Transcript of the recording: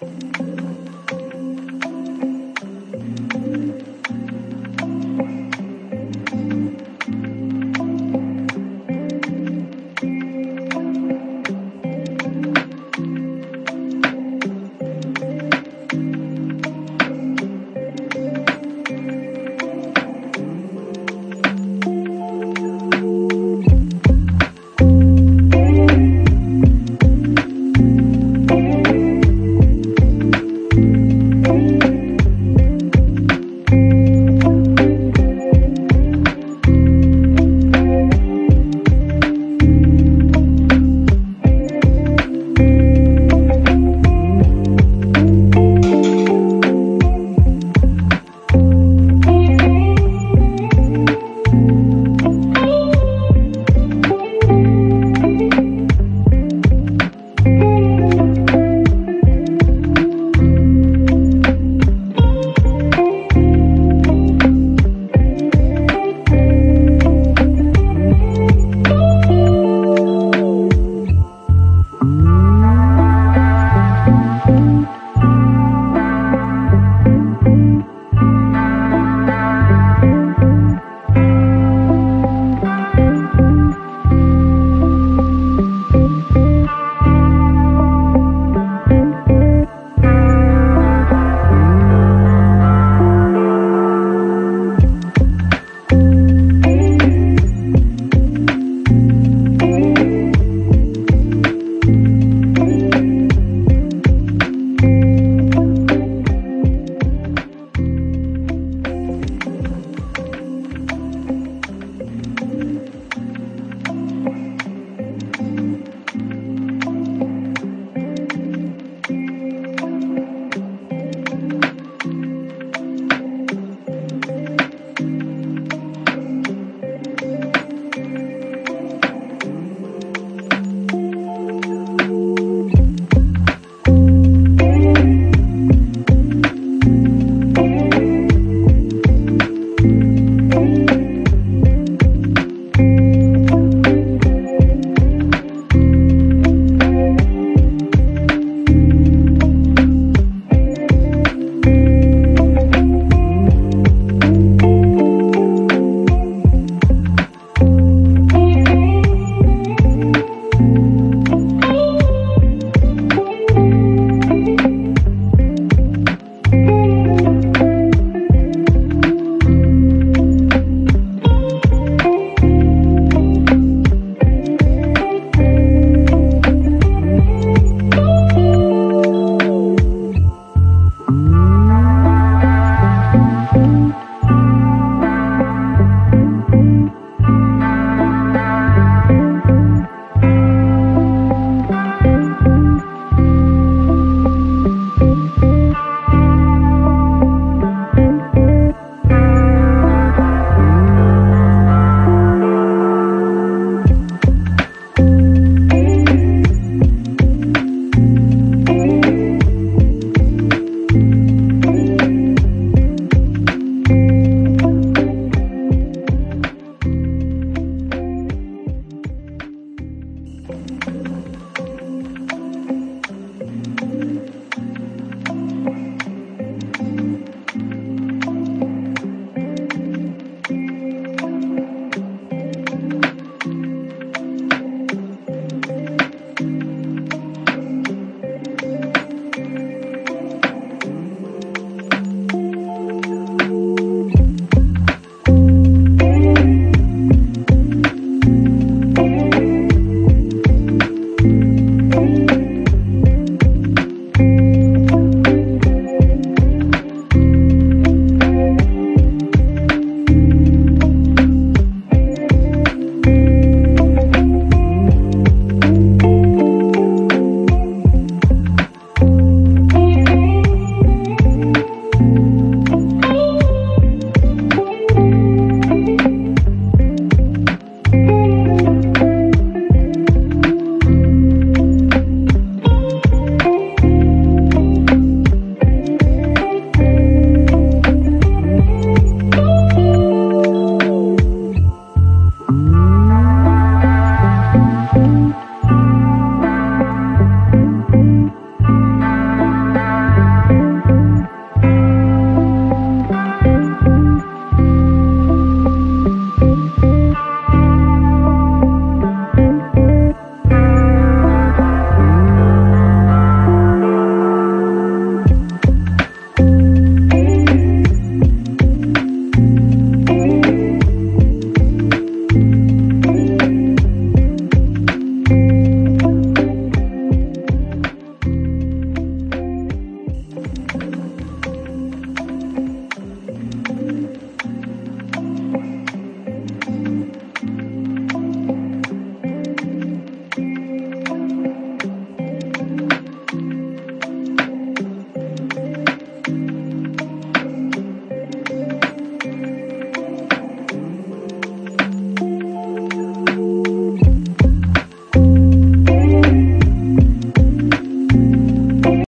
Bye.